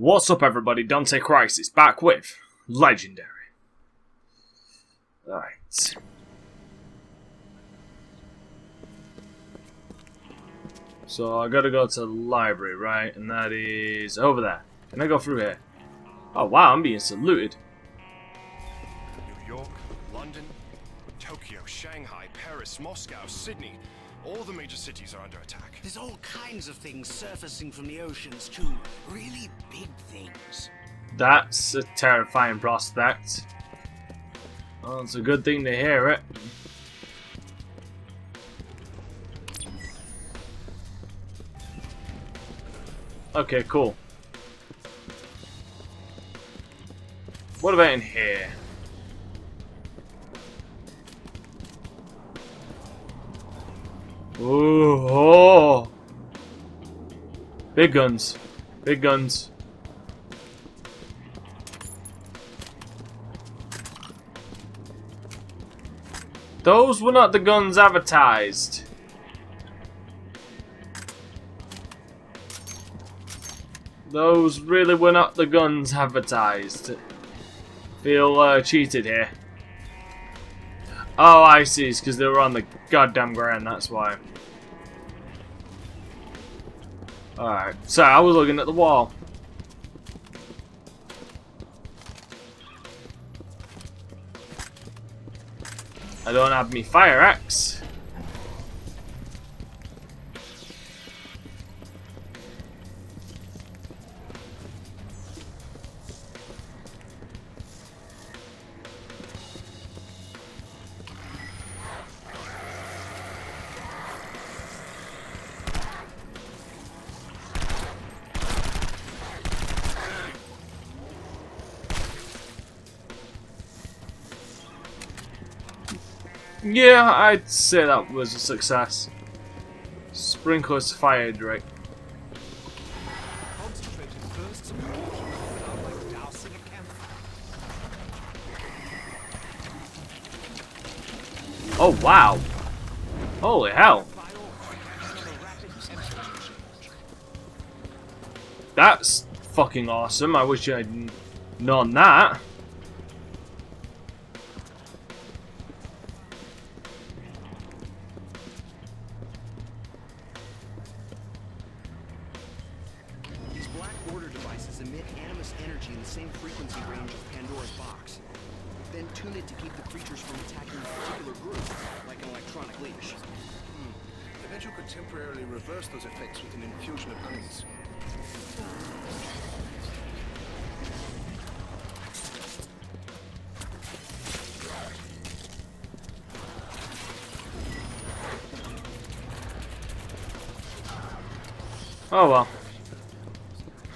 What's up everybody, Dante Crysis back with Legendary. Alright. So I gotta go to the library, right? And that is over there. Can I go through here? Oh wow, I'm being saluted. New York, London, Tokyo, Shanghai, Paris, Moscow, Sydney. All the major cities are under attack. There's all kinds of things surfacing from the oceans, too. Really big things. That's a terrifying prospect. Well, it's a good thing to hear it. Okay, cool. What about in here? Ooh, oh! Big guns. Big guns. Those were not the guns advertised. Those really were not the guns advertised. Feel uh, cheated here. Oh, I see. It's because they were on the goddamn ground, that's why. Alright. So, I was looking at the wall. I don't have me fire axe. Yeah, I'd say that was a success. Sprinklers fire direct. Concentrated bursts of water out like dousing a campfire. Oh wow! Holy hell! Final, another rapid temperature change. That's fucking awesome. I wish I'd known that. Oh well.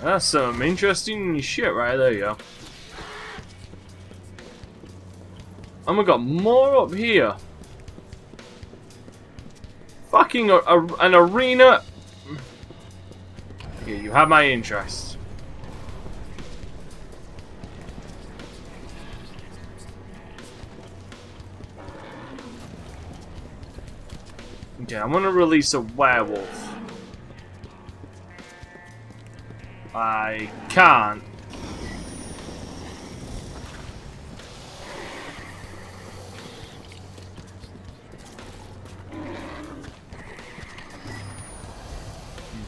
That's some interesting shit right there, yo. And we got more up here. Fucking a, a, an arena. Yeah, you have my interest. Okay, I'm gonna release a werewolf. I can't.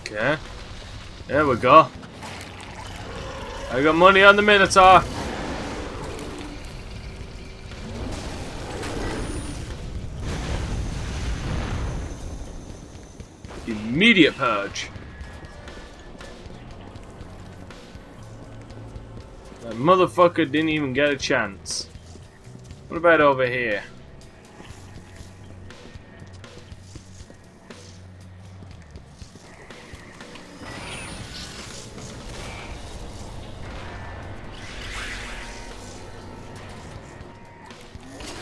Okay. There we go. I got money on the Minotaur. Immediate purge. Motherfucker didn't even get a chance. What about over here?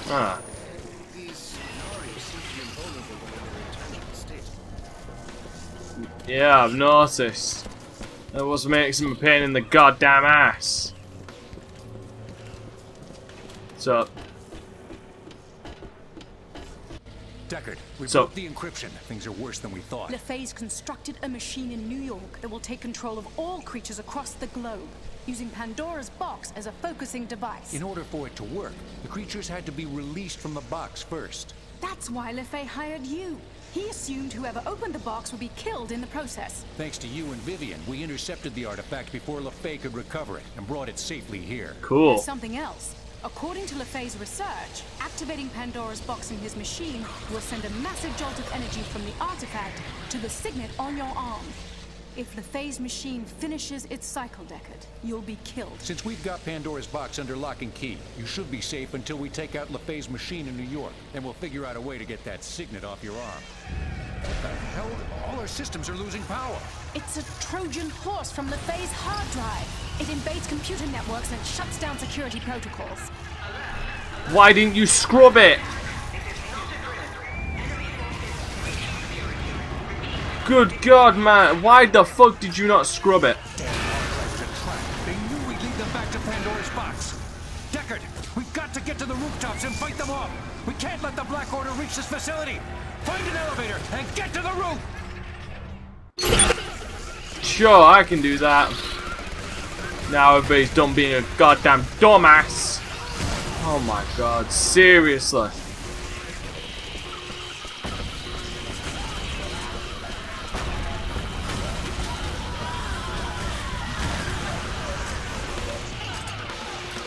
Ah, yeah, I've noticed. That was makes him a pain in the goddamn ass. So, Deckard, we So- broke the encryption. Things are worse than we thought. LeFay's constructed a machine in New York that will take control of all creatures across the globe, using Pandora's box as a focusing device. In order for it to work, the creatures had to be released from the box first. That's why LeFay hired you. He assumed whoever opened the box would be killed in the process. Thanks to you and Vivian, we intercepted the artifact before LeFay could recover it and brought it safely here. Cool. There's something else. According to LeFay's research, activating Pandora's box in his machine will send a massive jolt of energy from the artifact to the signet on your arm. If LeFay's machine finishes its cycle, Deckard, you'll be killed. Since we've got Pandora's box under lock and key, you should be safe until we take out LeFay's machine in New York. Then we'll figure out a way to get that signet off your arm. What the hell? All our systems are losing power. It's a Trojan horse from LeFay's hard drive. It invades computer networks and shuts down security protocols. Why didn't you scrub it? Good God, man. Why the fuck did you not scrub it? Damn archives are trapped. They knew we'd lead them back to Pandora's box. Deckard, we've got to get to the rooftops and fight them off. We can't let the Black Order reach this facility. Find an elevator and get to the roof. Sure, I can do that. Now everybody's done being a goddamn dumbass. Oh my god, seriously.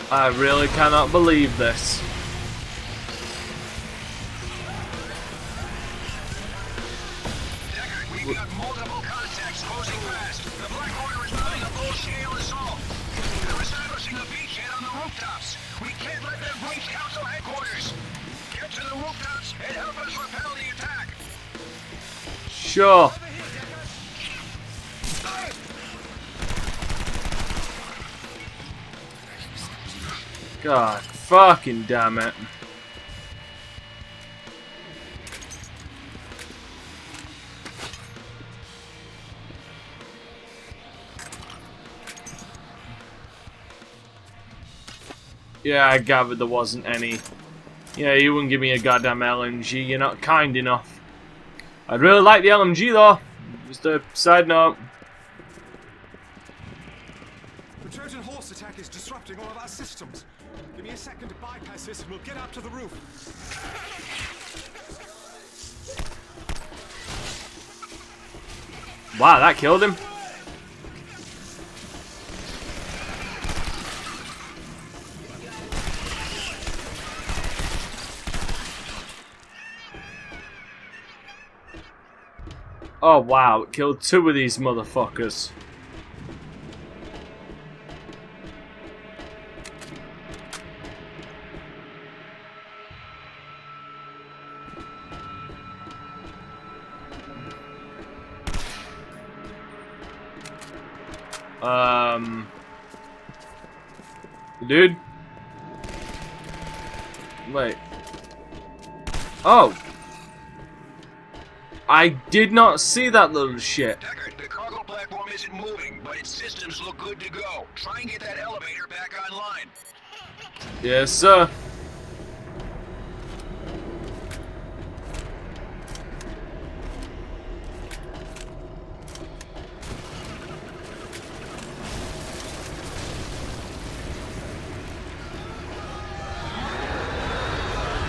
I really cannot believe this. Sure. God fucking damn it. Yeah, I gathered there wasn't any. Yeah, you wouldn't give me a goddamn LMG, you're not kind enough. I'd really like the LMG though. Just a side note. The Trojan horse attack is disrupting all of our systems. Give me a second to bypass this and we'll get up to the roof. Wow, that killed him. Oh wow, it killed two of these motherfuckers. Um, dude. Wait. Oh. I did not see that little shit. Deckard, the cargo platform isn't moving, but its systems look good to go. Try and get that elevator back online. Yes, sir.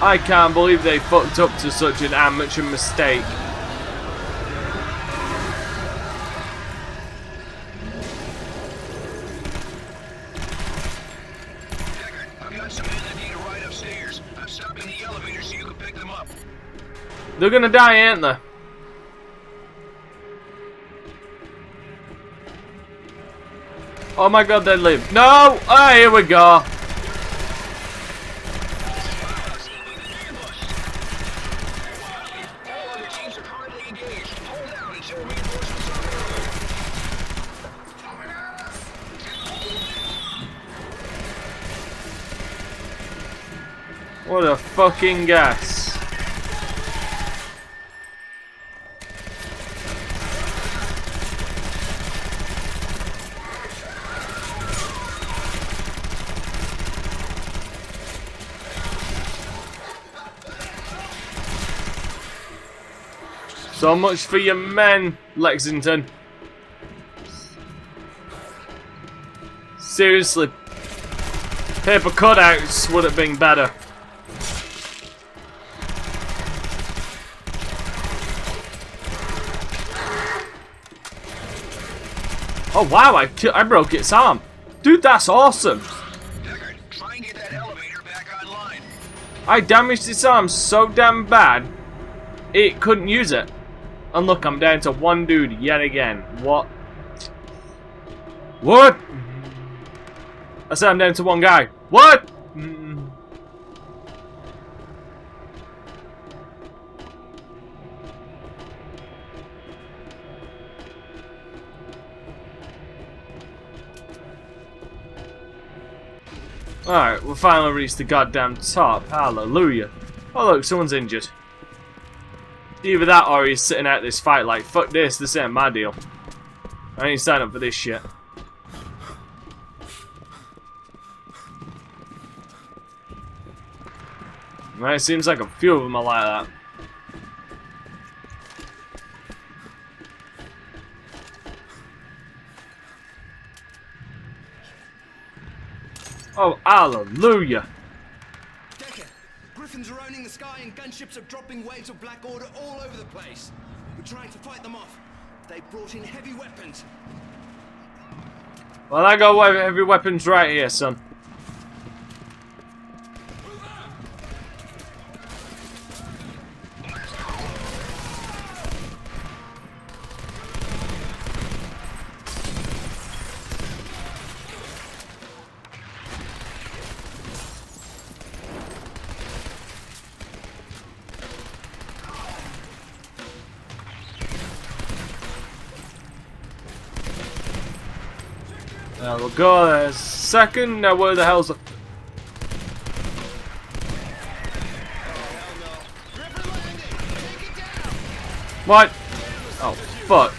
I can't believe they fucked up to such an amateur mistake. They're gonna die, ain't they? Oh my god, they live. No! Ah, here we go. What a fucking gas. So much for your men, Lexington. Seriously. Paper cutouts would have been better. Oh wow, I, I broke its arm. Dude, that's awesome. Deckard, try and get that elevator back online. I damaged its arm so damn bad, it couldn't use it. And look, I'm down to one dude yet again. What? What? I said I'm down to one guy. What? Mm. Alright, we finally reached the goddamn top. Hallelujah. Oh look, someone's injured. Either that or he's sitting out this fight like, fuck this, this ain't my deal. I ain't signed up for this shit. Right, it seems like a few of them are like that. Oh, hallelujah! Deckard, Griffins are owning the sky and gunships are dropping waves of Black Order all over the place. We're trying to fight them off. They brought in heavy weapons. Well, I got heavy weapons right here, son. Now we'll go there. Second, now where the hell's the... What? Oh, fuck.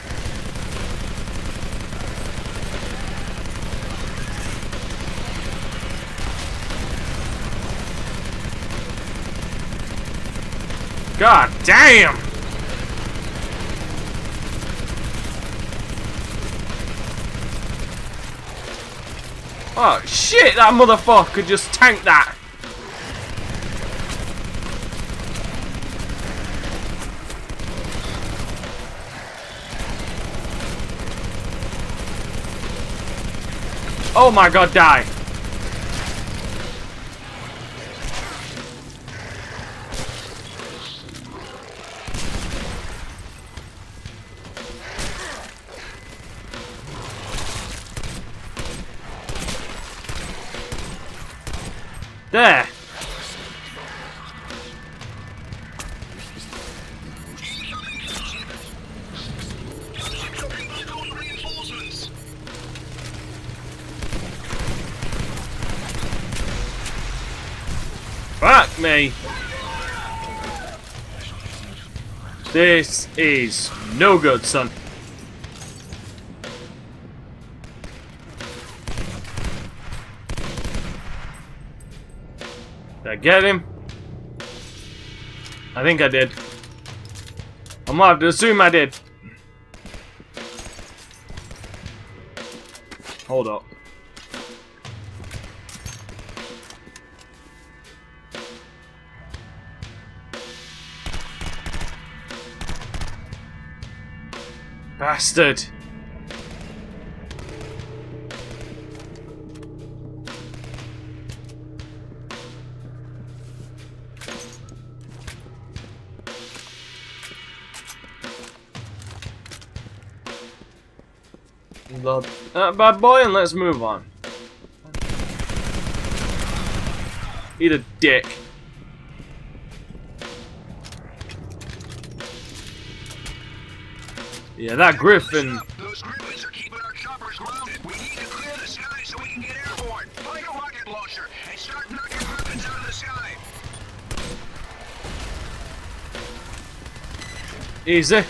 God damn! Oh shit, that motherfucker just tanked that. Oh my god, die. Fuck me. This is no good, son. Did I get him? I think I did. I'm have to assume I did. Hold up. Bastard! Love that uh, bad boy, and let's move on. Eat a dick. Yeah, that griffin. Those griffins are keeping our choppers grounded. We need to clear the sky so we can get airborne. Find a rocket launcher and start knocking griffins out of the sky. Easy.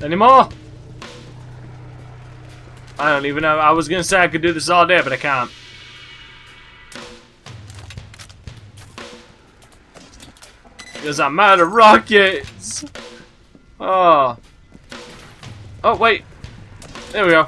Any more? I don't even know. I was gonna say I could do this all day, but I can't. Because I'm out of rockets! Oh. Oh, wait. There we go.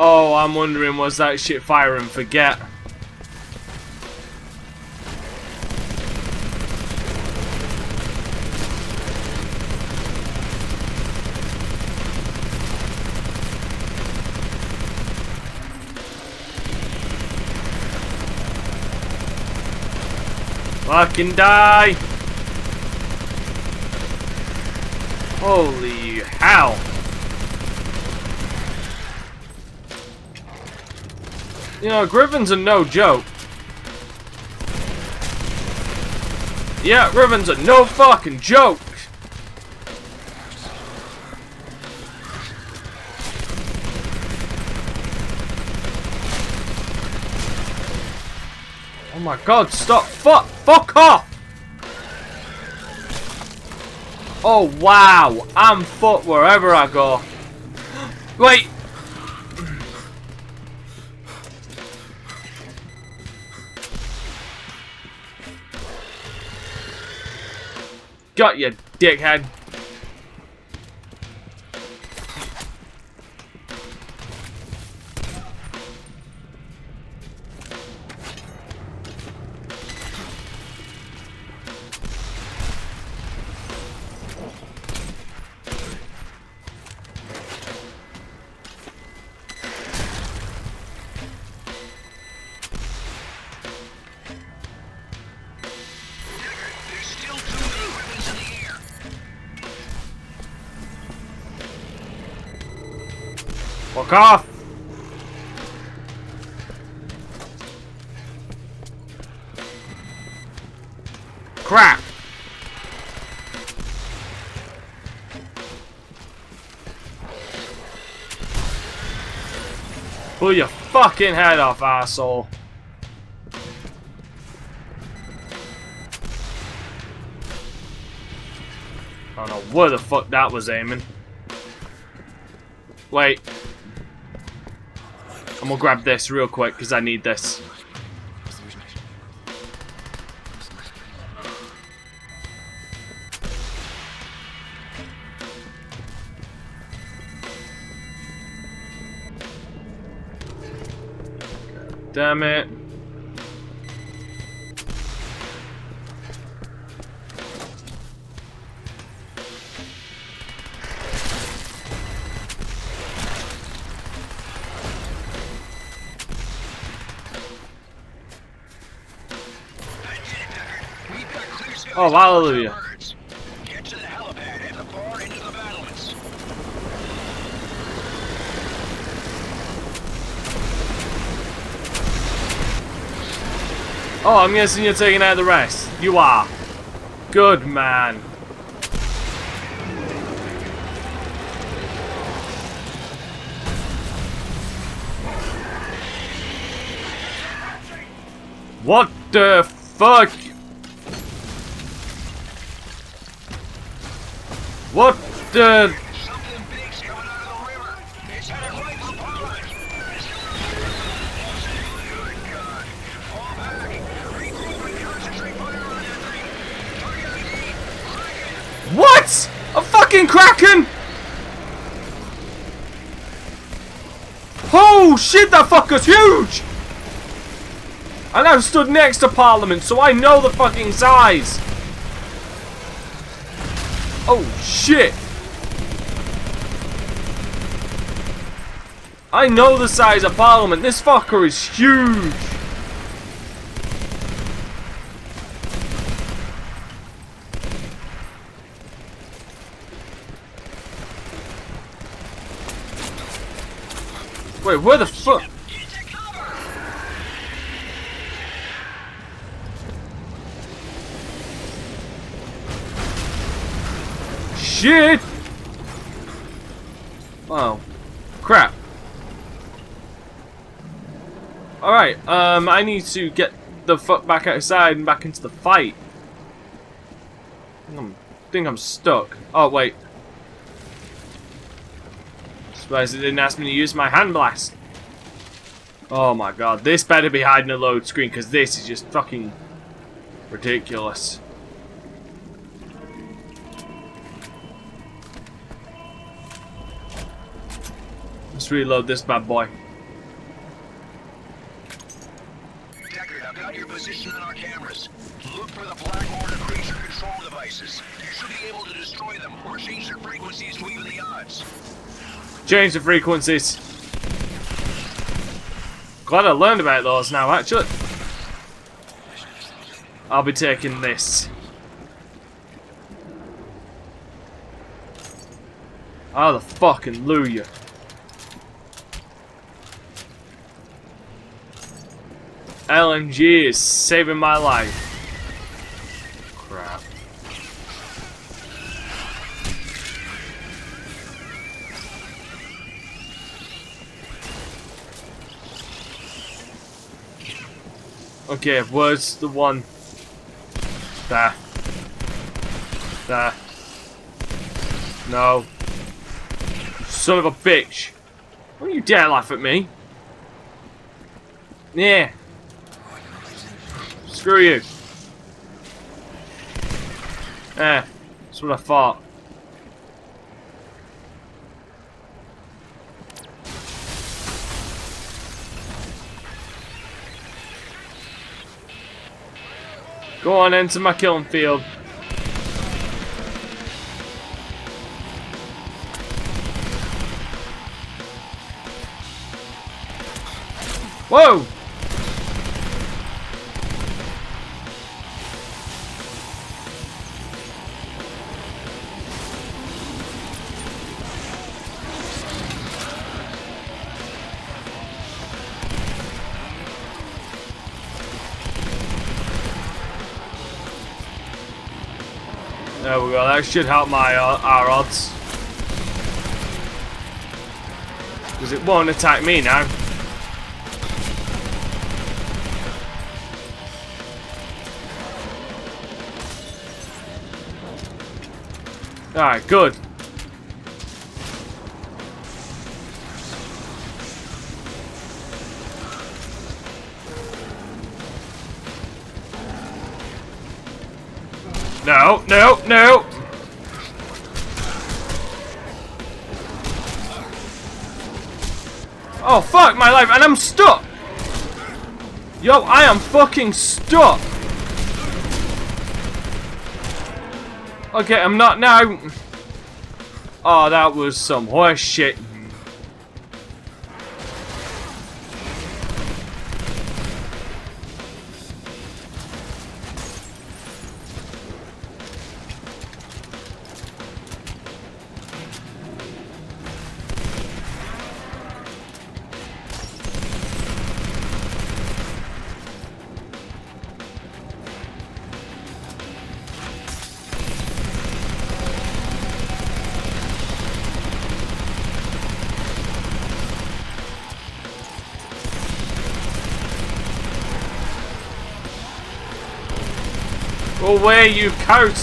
Oh, I'm wondering, was that shit firing? Forget. Fucking die! Holy hell! You know, Griffins are no joke. Yeah, Griffins are no fucking joke. Oh my god, stop. Fuck. Fuck off. Oh wow. I'm fucked wherever I go. Wait. Got you, dickhead. Pull your fucking head off, asshole. I don't know where the fuck that was aiming. Wait. I'm gonna grab this real quick because I need this. Damn it. Oh, hallelujah. Oh, I'm guessing you're taking out the rest. You are. Good man. What the fuck? What the... fucking kraken? Oh shit, that fucker's huge! And I've stood next to Parliament, so I know the fucking size. Oh shit! I know the size of Parliament. This fucker is huge. Wait, where the fuck? Shit! Oh, crap. Alright, um, I need to get the fuck back outside and back into the fight. I think I'm, think I'm stuck. Oh, wait. Surprised it didn't ask me to use my hand blast. Oh my god, this better be hiding a load screen because this is just fucking ridiculous. Let's reload this bad boy. Change the frequencies. Glad I learned about those now, actually. I'll be taking this. Oh, the fucking Luya. LMG is saving my life. Crap. Okay, where's the one? There. There. No. Son of a bitch. Don't you dare laugh at me. Yeah. Screw you. Eh, that's what I thought. Go on into my killing field. Whoa! That should help my uh, our odds. Because it won't attack me now. Alright, good. No, no, no! Fuck my life, and I'm stuck! Yo, I am fucking stuck! Okay, I'm not now. Oh, that was some horse shit. Away, you coat!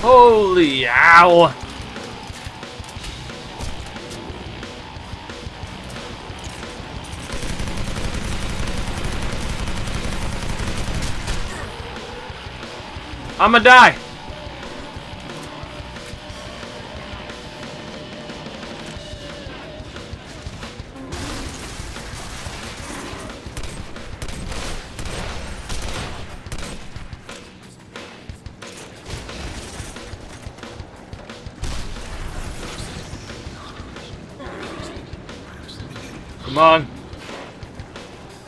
Holy ow! I'ma die! Come on.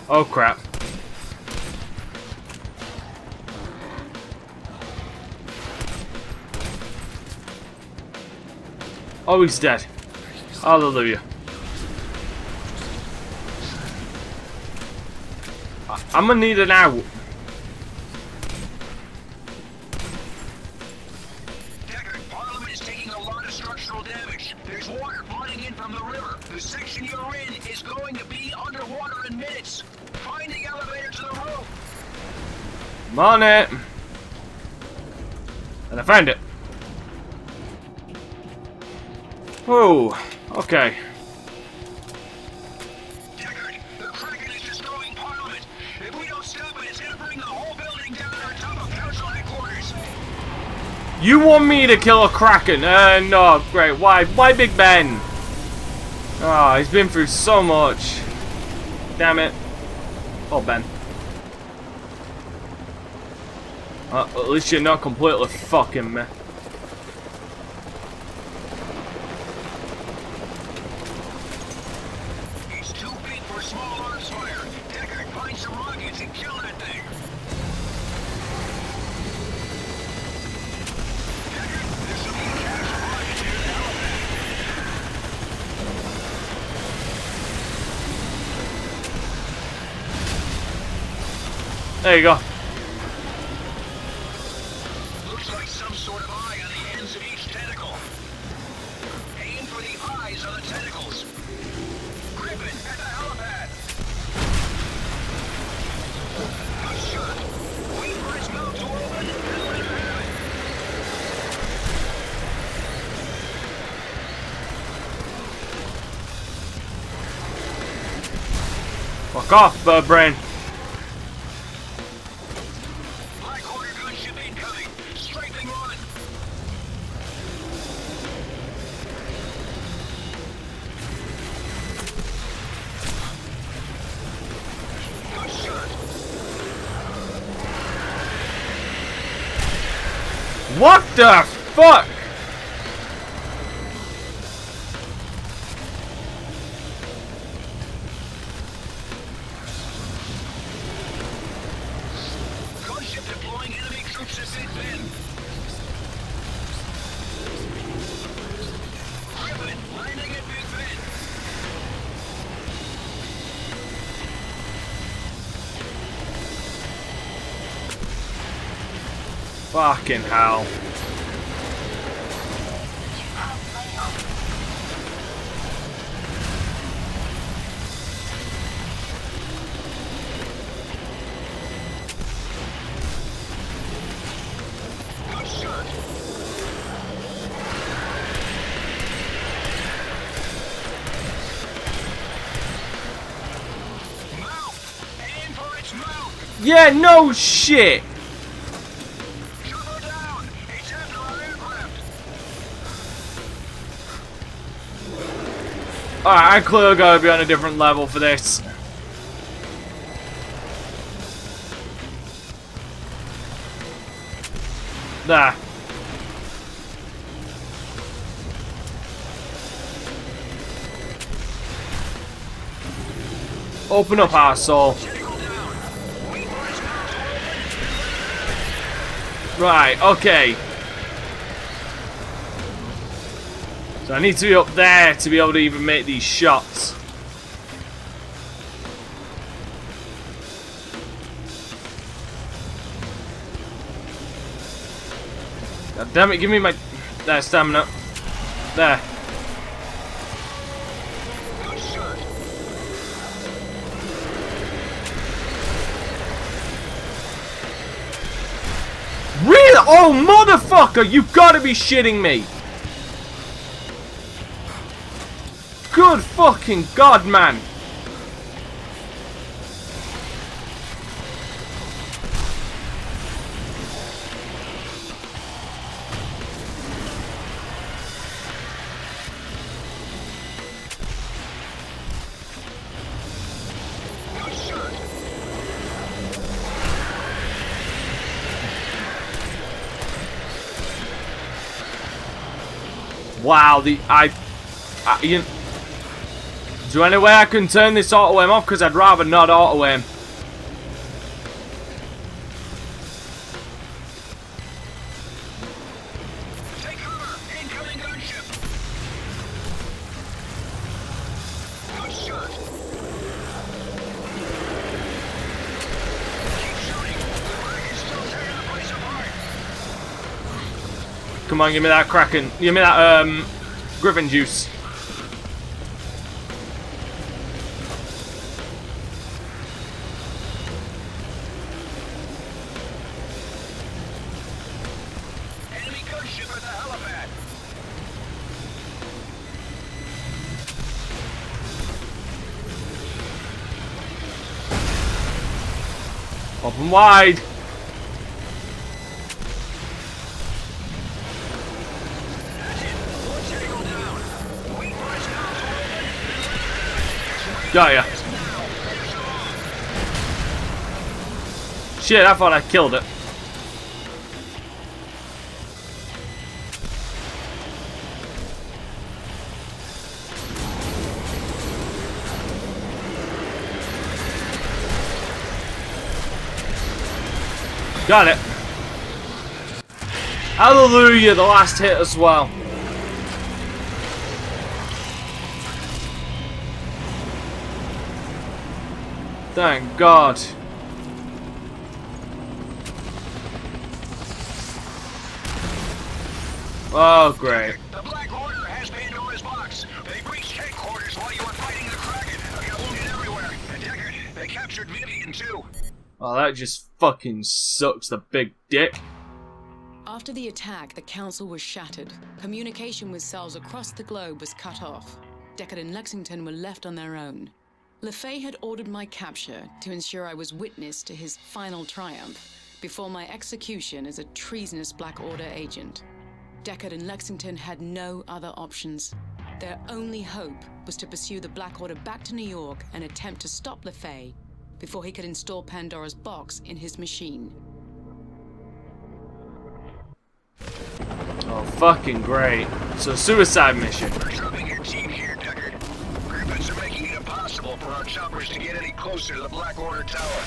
Oh crap. Oh, he's dead. Hallelujah. I'm gonna need an out. On it. And I found it. Oh, okay. Deckard, the Kraken is destroying Parliament. If we don't stop it, it's gonna bring the whole building down on top of Council headquarters. You want me to kill a Kraken? Uh, no, great. Why? Why Big Ben? Oh, he's been through so much. Damn it. Oh, Ben. Uh, at least you're not completely fucking me. He's too big Fuck off, bird brain. What the fuck? Fucking hell. Yeah, no shit. Alright, I clearly gotta be on a different level for this. There. Open up, asshole. Tentacle down. So I need to be up there to be able to even make these shots. God damn it, give me my there stamina. There. Really? Oh, motherfucker! You've gotta be shitting me! Fucking god, man! Wow, the I, I you, is there any way I can turn this auto-aim off? Because I'd rather not auto-aim. Come on, give me that Kraken. Give me that um, Griffin juice. Open wide. Got ya. Shit, I thought I killed it. Got it. Hallelujah, the last hit as well. Thank God. Oh, great. The Black Order has Pandora's box. They breached headquarters while you were fighting the Kraken. I got wounded everywhere. And Deckard, they captured Vivian too. Oh, that just fucking sucks, the big dick. After the attack, the council was shattered. Communication with cells across the globe was cut off. Deckard and Lexington were left on their own. LeFay had ordered my capture to ensure I was witness to his final triumph before my execution as a treasonous Black Order agent. Deckard and Lexington had no other options. Their only hope was to pursue the Black Order back to New York and attempt to stop LeFay before he could install Pandora's box in his machine. Oh, fucking great. So, suicide mission. We're dropping your team here, Deckard. Griffins are making it impossible for our choppers to get any closer to the Black Order tower.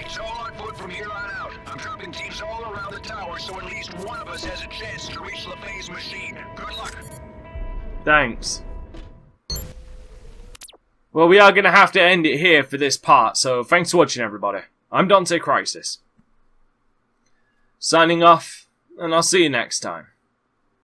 It's all on foot from here on out. I'm dropping teams all around the tower so at least one of us has a chance to reach LeFay's machine. Good luck. Thanks. Well, we are going to have to end it here for this part, so thanks for watching, everybody. I'm Dante Crysis. Signing off, and I'll see you next time.